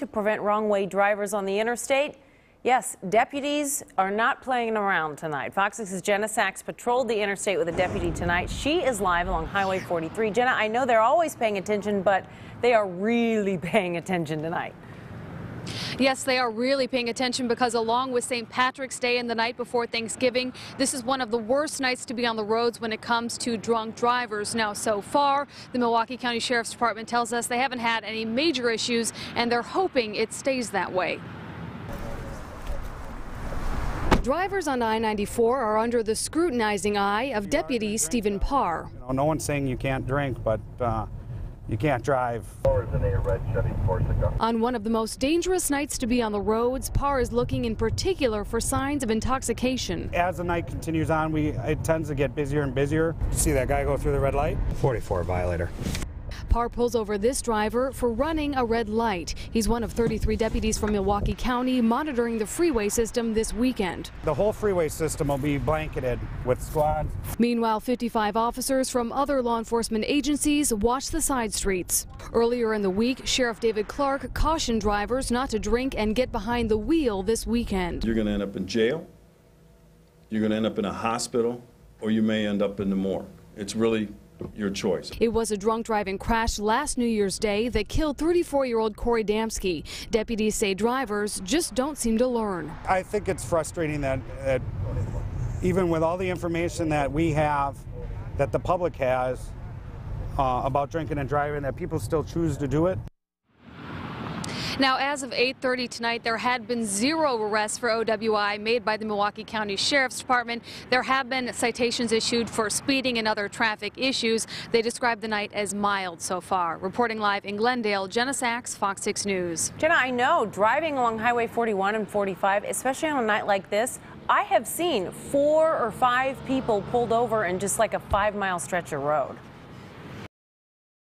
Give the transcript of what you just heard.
to prevent wrong way drivers on the interstate. Yes, deputies are not playing around tonight. Fox 6's Jenna Sachs patrolled the interstate with a deputy tonight. She is live along Highway 43. Jenna, I know they're always paying attention, but they are really paying attention tonight. Yes, they are really paying attention because along with St. Patrick's Day and the night before Thanksgiving, this is one of the worst nights to be on the roads when it comes to drunk drivers. Now, so far, the Milwaukee County Sheriff's Department tells us they haven't had any major issues and they're hoping it stays that way. Drivers on I-94 are under the scrutinizing eye of Deputy Stephen Parr. You know, no one's saying you can't drink, but uh, you can't drive. On one of the most dangerous nights to be on the roads, Parr is looking in particular for signs of intoxication. As the night continues on, we it tends to get busier and busier. See that guy go through the red light? 44 violator. Parr pulls over this driver for running a red light. He's one of 33 deputies from Milwaukee County monitoring the freeway system this weekend. The whole freeway system will be blanketed with squads. Meanwhile, 55 officers from other law enforcement agencies watch the side streets. Earlier in the week, Sheriff David Clarke cautioned drivers not to drink and get behind the wheel this weekend. You're going to end up in jail, you're going to end up in a hospital, or you may end up in the morgue. It's really your choice. It was a drunk driving crash last New Year's Day that killed 34-year-old Corey Damsky. Deputies say drivers just don't seem to learn. I think it's frustrating that, that even with all the information that we have, that the public has uh, about drinking and driving, that people still choose to do it. Now, as of 8.30 tonight, there had been zero arrests for OWI made by the Milwaukee County Sheriff's Department. There have been citations issued for speeding and other traffic issues. They describe the night as mild so far. Reporting live in Glendale, Jenna Sachs, Fox 6 News. Jenna, I know driving along Highway 41 and 45, especially on a night like this, I have seen four or five people pulled over in just like a five mile stretch of road.